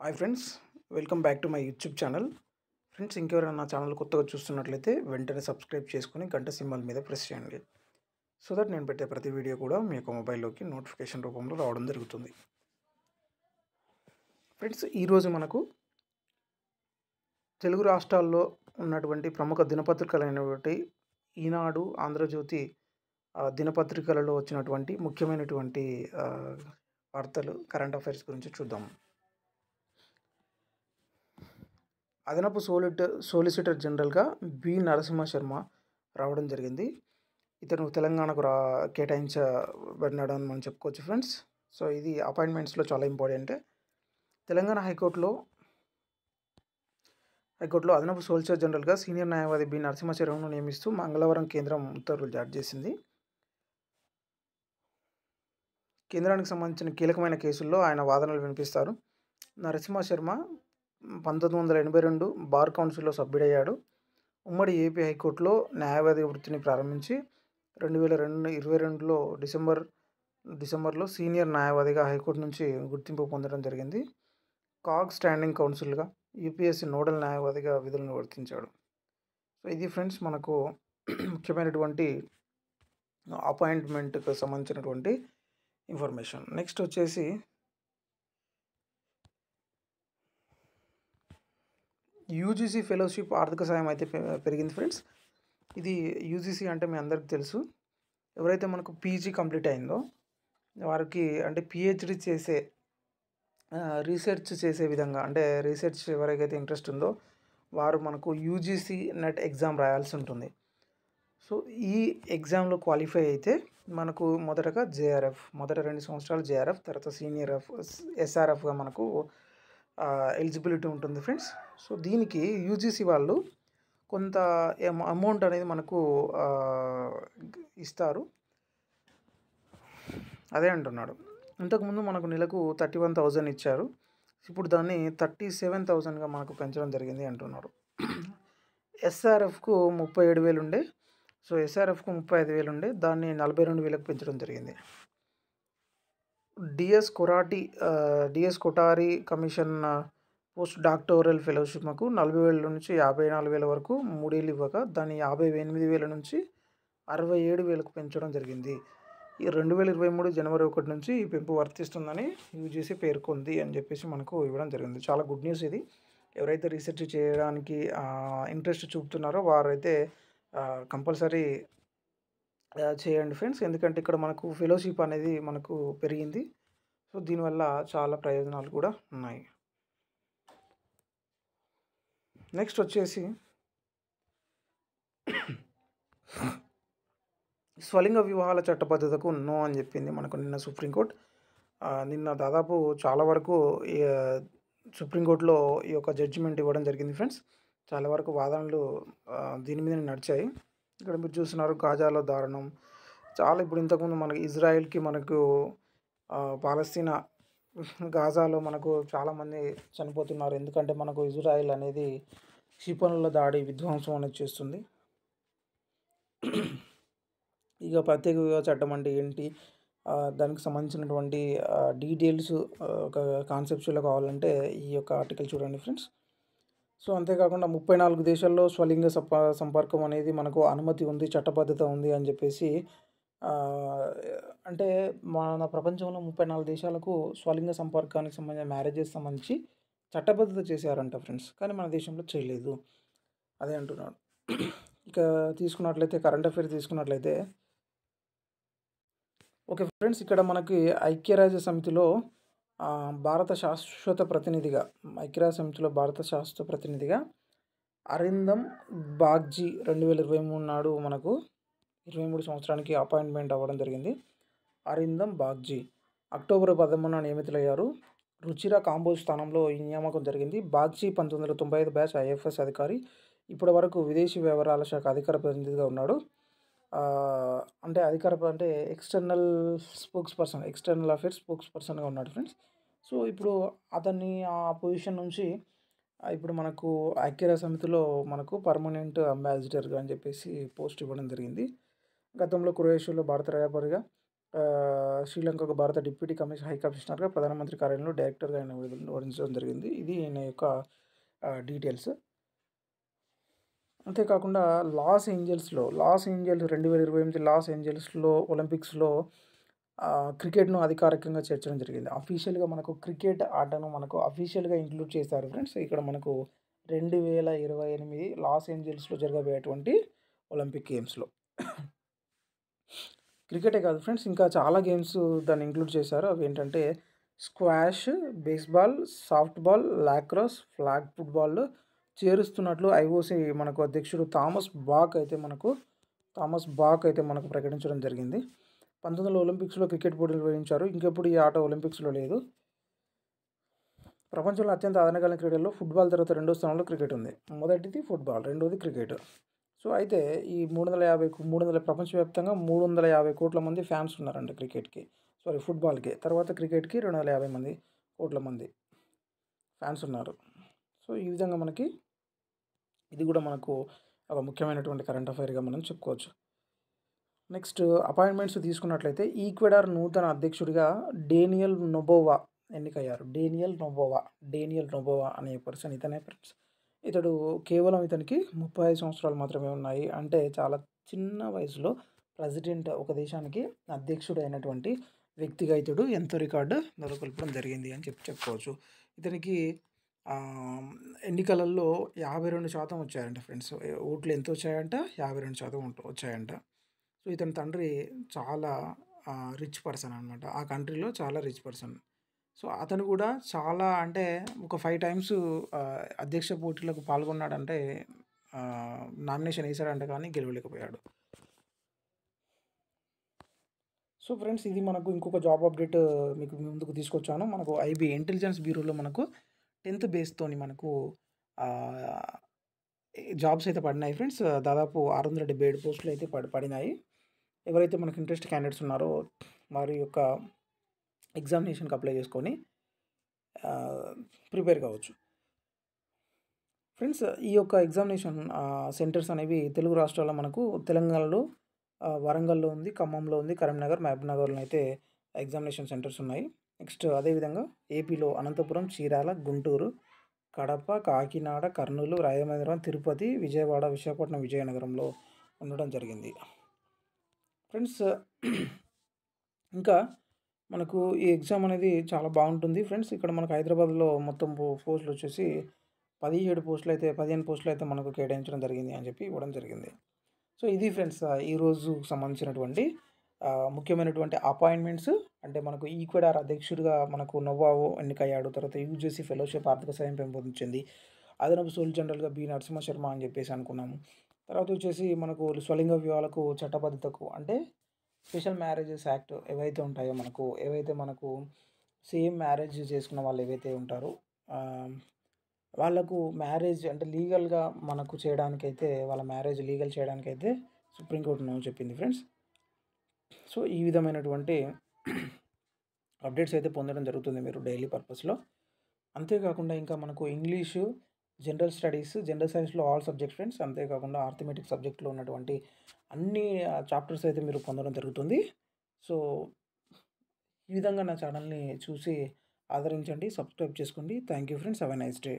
Hi friends welcome back to my YouTube channel friends ఇంకెవరైనా నా channel కొత్తగా చూస్తున్నట్లయితే వెంటనే సబ్స్క్రైబ్ చేసుకుని గంట సింబల్ మీద ప్రెస్ చేయండి. సో దట్ నేను పెట్టే ప్రతి వీడియో కూడా మీ యొక్క మొబైల్లోకి నోటిఫికేషన్ రూపంలో రావడం జరుగుతుంది. ఫ్రెండ్స్ ఈరోజు మనకు తెలుగు రాష్ట్రాల్లో ఉన్నటువంటి ప్రముఖ దినపత్రికలైనటువంటి ఈనాడు ఆంధ్రజ్యోతి దినపత్రికలలో వచ్చినటువంటి ముఖ్యమైనటువంటి వార్తలు కరెంట్ అఫైర్స్ గురించి చూద్దాం. అదనపు సోలిటర్ సోలిసిటర్ జనరల్గా బి. నరసింహ శర్మ రావడం జరిగింది. ఇతను తెలంగాణకు రా కేటాయించబడినాడు అని మనం చెప్పుకోవచ్చు ఫ్రెండ్స్. సో ఇది అపాయింట్మెంట్స్లో చాలా ఇంపార్టెంట్. తెలంగాణ హైకోర్టులో హైకోర్టులో అదనపు సోలిసిటర్ జనరల్గా సీనియర్ న్యాయవాది బి. నరసింహ శర్మను నియమిస్తూ మంగళవారం కేంద్రం ఉత్తర్వులు జారీ చేసింది. కేంద్రానికి సంబంధించిన కీలకమైన కేసుల్లో ఆయన వాదనలు వినిపిస్తారు. నరసింహ శర్మ పంతొమ్మిది వందల ఎనభై రెండు బార్ కౌన్సిల్లో సభ్యుడయ్యాడు. ఉమ్మడి ఏపీ హైకోర్టులో న్యాయవాది వృత్తిని ప్రారంభించి రెండు వేల రెండు ఇరవై రెండులో డిసెంబర్ డిసెంబర్లో సీనియర్ న్యాయవాదిగా హైకోర్టు నుంచి గుర్తింపు పొందడం జరిగింది. కాగ్ స్టాండింగ్ కౌన్సిల్గా యూపీఎస్సీ నోడల్ న్యాయవాదిగా విధులను వర్తించాడు. సో ఇది ఫ్రెండ్స్ మనకు ముఖ్యమైనటువంటి అపాయింట్మెంట్కి సంబంధించినటువంటి ఇన్ఫర్మేషన్. నెక్స్ట్ వచ్చేసి యూజీసీ ఫెలోషిప్ ఆర్థిక సాయం అయితే పెరిగింది ఫ్రెండ్స్. ఇది యూజీసీ అంటే మీ అందరికి తెలుసు. ఎవరైతే మనకు పీజీ కంప్లీట్ అయిందో వారికి అంటే పిహెచ్డి చేసే రీసెర్చ్ చేసే విధంగా అంటే రీసెర్చ్ ఎవరికైతే ఇంట్రెస్ట్ ఉందో వారు మనకు యూజీసీ నెట్ ఎగ్జామ్ రాయాల్సి ఉంటుంది. సో ఈ ఎగ్జామ్లో క్వాలిఫై అయితే మనకు మొదటగా జేఆర్ఎఫ్ మొదట రెండు సంవత్సరాలు జేఆర్ఎఫ్ తర్వాత సీనియర్ ఎఫ్ ఎస్ఆర్ఎఫ్గా మనకు ఎలిజిబిలిటీ ఉంటుంది ఫ్రెండ్స్ సో దీనికి యూజీసీ వాళ్ళు కొంత అమౌంట్ అనేది మనకు ఇస్తారు. అదే అంటున్నాడు. ఇంతకుముందు మనకు నెలకు థర్టీ వన్ థౌజండ్ ఇచ్చారు. ఇప్పుడు దాన్ని థర్టీ సెవెన్ థౌజండ్గా మనకు పెంచడం జరిగింది అంటున్నారు. ఎస్ఆర్ఎఫ్కు ముప్పై ఏడు వేలు ఉండే. సో ఎస్ఆర్ఎఫ్కు ముప్పై ఐదు వేలు ఉండే. దాన్ని నలభై రెండు వేలకు పెంచడం జరిగింది. DS కొరాటి D S Kothari commission post doctoral ఫెలోషిప్కు నలభై వేల నుంచి యాభై నాలుగు వేల వరకు మూడేళ్ళు ఇవ్వగా దాన్ని యాభై ఎనిమిది వేల నుంచి అరవై ఏడు వేలకు పెంచడం జరిగింది. ఈ రెండు వేల ఇరవై మూడు జనవరి ఒకటి నుంచి ఈ పెంపు వర్తిస్తుందని యూజీసీ పేర్కొంది అని చెప్పేసి మనకు ఇవ్వడం జరిగింది. చాలా గుడ్ న్యూస్ ఇది. ఎవరైతే రీసెర్చ్ చేయడానికి ఇంట్రెస్ట్ చూపుతున్నారో వారైతే కంపల్సరీ చేయండి ఫ్రెండ్స్. ఎందుకంటే ఇక్కడ మనకు ఫెలోషిప్ అనేది మనకు పెరిగింది. సో దీనివల్ల చాలా ప్రయోజనాలు కూడా ఉన్నాయి. నెక్స్ట్ వచ్చేసి స్వలింగ వివాహాల చట్టబద్ధతకు నో అని చెప్పింది మనకు నిన్న సుప్రీంకోర్టు. నిన్న దాదాపు చాలా వరకు ఈ, సుప్రీంకోర్టులో ఈ యొక్క జడ్జిమెంట్ ఇవ్వడం జరిగింది ఫ్రెండ్స్. చాలా వరకు వాదనలు దీని మీద నడిచాయి. ఇక్కడ మీరు చూస్తున్నారు గాజాలో దారుణం. చాలా ఇప్పుడు ఇంతకుముందు మనకి ఇజ్రాయెల్కి మనకు పాలస్తీన పాలస్తీనా గాజాలో మనకు చాలామంది చనిపోతున్నారు. ఎందుకంటే మనకు ఇజ్రాయెల్ అనేది క్షిపణుల దాడి విధ్వంసం అనేది చేస్తుంది. ఇక ప్రత్యేక వివాహ చట్టం అంటే ఏంటి? దానికి సంబంధించినటువంటి డీటెయిల్స్ ఒక కాన్సెప్ట్స్లో కావాలంటే ఈ యొక్క ఆర్టికల్ చూడండి ఫ్రెండ్స్. సో అంతేకాకుండా ముప్పై నాలుగు దేశాల్లో స్వలింగ సప సంపర్కం అనేది మనకు అనుమతి ఉంది చట్టబద్ధత ఉంది అని చెప్పేసి అంటే మన ప్రపంచంలో ముప్పై నాలుగు దేశాలకు స్వలింగ సంపర్కానికి సంబంధించిన మ్యారేజెస్ సంబంధించి చట్టబద్ధత చేశారంట ఫ్రెండ్స్. కానీ మన దేశంలో చేయలేదు. అదే అంటున్నాడు. ఇక తీసుకున్నట్లయితే కరెంట్ అఫైర్ తీసుకున్నట్లయితే ఓకే ఫ్రెండ్స్ ఇక్కడ మనకి ఐక్యరాజ్య సమితిలో భారత శాశ్వత ప్రతినిధిగా ఐక్యరాజ్య సమితిలో భారత శాశ్వత ప్రతినిధిగా అరిందం బాగ్జీ రెండు వేల ఇరవై మూడు నాడు మనకు ఇరవై మూడు సంవత్సరానికి అపాయింట్మెంట్ అవ్వడం జరిగింది. అరిందం బాగ్జీ అక్టోబర్ పదమూడున నియమితులయ్యారు. రుచిరా కాంబోజ్ స్థానంలో ఈ నియామకం జరిగింది. బాగ్జీ పంతొమ్మిది వందల తొంభై ఐదు బ్యాచ్ ఐఎఫ్ఎస్ అధికారి ఇప్పటి వరకు విదేశీ వ్యవహారాల శాఖ అధికార ప్రతినిధిగా ఉన్నాడు. అంటే అధికార అంటే external spokesperson external affairs స్పోక్స్ పర్సన్గా ఉన్నాడు ఫ్రెండ్స్ సో ఇప్పుడు అతన్ని ఆ పొజిషన్ నుంచి ఇప్పుడు మనకు ఐక్యరాజ్య సమితిలో మనకు పర్మనెంట్ అంబాసిడర్గా అని చెప్పేసి పోస్ట్ ఇవ్వడం జరిగింది గతంలో క్రొయేషియాలో భారత రాయబారిగా శ్రీలంకకు భారత డిప్యూటీ కమిషన్ హై కమిషనర్‌గా ప్రధానమంత్రి కార్యాలయంలో డైరెక్టర్‌గా ఆయన వివరించడం జరిగింది. ఇది ఈయన యొక్క డీటెయిల్స్. అంతేకాకుండా లాస్ ఏంజెల్స్‌లో లాస్ ఏంజెల్స్ 2028 లాస్ ఏంజెల్స్‌లో ఒలింపిక్స్‌లో క్రికెట్‌ను అధికారికంగా చేర్చడం జరిగింది. అఫీషియల్‌గా మనకు క్రికెట్ ఆటను మనకు అఫీషియల్‌గా ఇంక్లూడ్ చేశారు ఫ్రెండ్స్. ఇక్కడ మనకు 2028 లాస్ ఏంజెల్స్‌లో జరగబోయేటువంటి ఒలింపిక్ గేమ్స్‌లో. క్రికెటే కాదు ఫ్రెండ్స్ ఇంకా చాలా గేమ్స్ దాన్ని ఇంక్లూడ్ చేశారు. అవి ఏంటంటే squash, baseball, softball, lacrosse, flag football చేరుస్తున్నట్లు IOC మనకు అధ్యక్షుడు థామస్ బాక్ అయితే మనకు థామస్ బాక్ అయితే మనకు ప్రకటించడం జరిగింది. 1900 ఒలింపిక్స్‌లో క్రికెట్ పోటీలు నిర్వహించారు. ఇంకెప్పుడు ఈ ఆట ఒలింపిక్స్‌లో లేదు. ప్రపంచంలో అత్యంత ఆదరణకాలిన క్రీడల్లో ఫుట్‌బాల్ తర్వాత రెండో స్థానంలో క్రికెట్ ఉంది. మొదటిది ఫుట్‌బాల్, రెండోది క్రికెట్. సో, అయితే ఈ మూడు వందల యాభై మూడు వందల ప్రపంచవ్యాప్తంగా మూడు వందల యాభై కోట్ల మంది ఫ్యాన్స్ ఉన్నారండి క్రికెట్‌కి. సారీ ఫుట్‌బాల్‌కి. తర్వాత క్రికెట్‌కి 250 మంది కోట్ల మంది ఫ్యాన్స్ ఉన్నారు. సో, ఈ విధంగా మనకి ఇది కూడా మనకు ఒక ముఖ్యమైనటువంటి కరెంట్ అఫైర్‌గా మనం చెప్పుకోవచ్చు. నెక్స్ట్ అపాయింట్మెంట్స్ తీసుకున్నట్లయితే ఈక్వెడార్ నూతన అధ్యక్షుడిగా డేనియల్ నొబోవా ఎన్నికయ్యారు. డేనియల్ నొబోవా, డేనియల్ నొబోవా అనే పర్సన్ ఇతనే ఫ్రెండ్స్. ఇతడు కేవలం ఇతనికి 35 సంవత్సరాలు మాత్రమే ఉన్నాయి. అంటే చాలా చిన్న వయసులో ప్రెసిడెంట్ ఒక దేశానికి అధ్యక్షుడైనటువంటి వ్యక్తిగా ఇతడు ఎంతో రికార్డు నెలకొల్పడం జరిగింది అని చెప్పి చెప్పుకోవచ్చు. ఇతనికి ఎన్నికలలో యాభై రెండు శాతం వచ్చాయంట ఫ్రెండ్స్. ఓట్లు ఎంత వచ్చాయంట? యాభై రెండు శాతం వచ్చాయంట. సో, ఇతని తండ్రి చాలా రిచ్ పర్సన్ అనమాట. ఆ కంట్రీలో చాలా రిచ్ పర్సన్. సో, అతను కూడా చాలా అంటే ఒక ఫైవ్ టైమ్స్ అధ్యక్ష పోటీలకు పాల్గొన్నాడంటే నామినేషన్ వేశాడంట కానీ గెలవలేకపోయాడు. సో, ఫ్రెండ్స్ ఇది మనకు ఇంకొక జాబ్ అప్డేట్ మీకు ముందుకు తీసుకొచ్చాను. మనకు ఐబీ ఇంటెలిజెన్స్ బ్యూరోలో మనకు 10థ్ బేస్‌తోని మనకు జాబ్స్ అయితే పడినాయి ఫ్రెండ్స్. దాదాపు 677 పోస్టులు అయితే పడి పడినాయి. ఎవరైతే మనకు ఇంట్రెస్ట్ క్యాండిడేట్స్ ఉన్నారో వారి యొక్క ఎగ్జామినేషన్‌కి అప్లై చేసుకొని ప్రిపేర్ కావచ్చు. ఫ్రెండ్స్ ఈ యొక్క ఎగ్జామినేషన్ సెంటర్స్ అనేవి తెలుగు రాష్ట్రాల్లో మనకు తెలంగాణలో వరంగల్‌లో ఉంది, ఖమ్మంలో ఉంది, కరీంనగర్, మహబూబ్‌నగర్‌లో అయితే ఎగ్జామినేషన్ సెంటర్స్ ఉన్నాయి. నెక్స్ట్ అదేవిధంగా ఏపీలో అనంతపురం, చీరాల, గుంటూరు, కడప, కాకినాడ, కర్నూలు, రాయమండ్రి, తిరుపతి, విజయవాడ, విశాఖపట్నం, విజయనగరంలో ఉండడం జరిగింది. ఫ్రెండ్స్ ఇంకా మనకు ఈ ఎగ్జామ్ అనేది చాలా బాగుంటుంది ఫ్రెండ్స్. ఇక్కడ మనకు హైదరాబాద్‌లో మొత్తం పోస్టులు వచ్చేసి 17 పోస్టులు అయితే 15 పోస్టులు అయితే మనకు కేటాయించడం జరిగింది అని చెప్పి ఇవ్వడం జరిగింది. సో, ఇది ఫ్రెండ్స్ ఈరోజు సంబంధించినటువంటి ముఖ్యమైనటువంటి అపాయింట్మెంట్స్ అంటే మనకు ఈక్వెడార్ అధ్యక్షుడిగా మనకు నొవావో ఎన్నికయ్యాడు. తర్వాత యూజీసీ ఫెలోషిప్ ఆర్థిక సాయం పెంపొందించింది. అదనపు సోల్ జనరల్‌గా బి. నరసింహ శర్మ అని చెప్పేసి అనుకున్నాము. తర్వాత వచ్చేసి మనకు స్వలింగ వివాహాలకు చట్టబద్ధతకు అంటే స్పెషల్ మ్యారేజెస్ యాక్ట్ ఏవైతే ఉంటాయో మనకు ఏవైతే మనకు సేమ్ మ్యారేజ్ చేసుకున్న వాళ్ళు ఏవైతే ఉంటారో వాళ్ళకు మ్యారేజ్ అంటే లీగల్‌గా మనకు చేయడానికైతే వాళ్ళ మ్యారేజ్ లీగల్ చేయడానికైతే సుప్రీంకోర్టు నో చెప్పింది ఫ్రెండ్స్. సో, ఈ విధమైనటువంటి అప్డేట్స్ అయితే పొందడం జరుగుతుంది మీరు డైలీ పర్పస్‌లో. అంతేకాకుండా ఇంకా మనకు ఇంగ్లీషు, జనరల్ స్టడీస్, జనరల్ సైన్స్‌లో ఆల్ సబ్జెక్ట్ ఫ్రెండ్స్. అంతేకాకుండా ఆర్థమెటిక్ సబ్జెక్ట్‌లో ఉన్నటువంటి అన్ని చాప్టర్స్ అయితే మీరు పొందడం జరుగుతుంది. సో, ఈ విధంగా నా ఛానల్‌ని చూసి ఆదరించండి. సబ్స్క్రైబ్ చేసుకోండి. Thank you friends. Have a nice day.